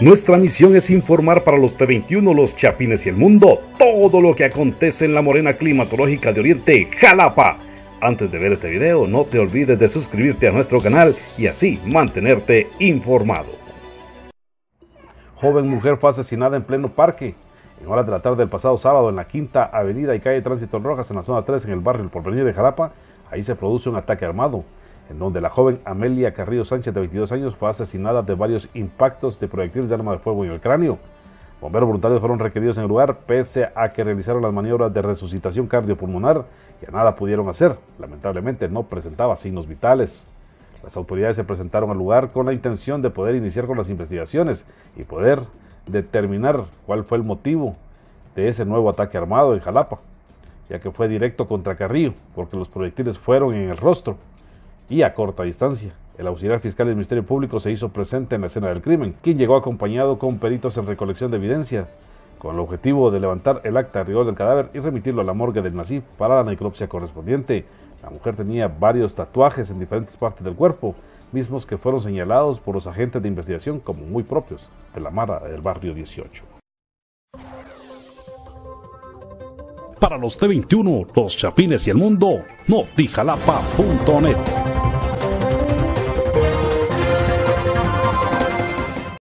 Nuestra misión es informar para los T21, los Chapines y el mundo todo lo que acontece en la morena climatológica de Oriente, Jalapa. Antes de ver este video, no te olvides de suscribirte a nuestro canal y así mantenerte informado. Joven mujer fue asesinada en pleno parque. En horas de la tarde del pasado sábado en la Quinta Avenida y Calle Tránsito Rojas en la zona 3 en el barrio El Porvenir de Jalapa, ahí se produce un ataque armado en donde la joven Amelia Carrillo Sánchez, de 22 años, fue asesinada de varios impactos de proyectiles de arma de fuego en el cráneo. Bomberos voluntarios fueron requeridos en el lugar, pese a que realizaron las maniobras de resucitación cardiopulmonar, a nada pudieron hacer. Lamentablemente no presentaba signos vitales. Las autoridades se presentaron al lugar con la intención de poder iniciar con las investigaciones y poder determinar cuál fue el motivo de ese nuevo ataque armado en Jalapa, ya que fue directo contra Carrillo, porque los proyectiles fueron en el rostro y a corta distancia. El auxiliar fiscal del Ministerio Público se hizo presente en la escena del crimen, quien llegó acompañado con peritos en recolección de evidencia, con el objetivo de levantar el acta de rigor del cadáver y remitirlo a la morgue del NACIF para la necropsia correspondiente. La mujer tenía varios tatuajes en diferentes partes del cuerpo, mismos que fueron señalados por los agentes de investigación como muy propios de la Mara del barrio 18. Para los T21, los Chapines y el mundo, notijalapa.net.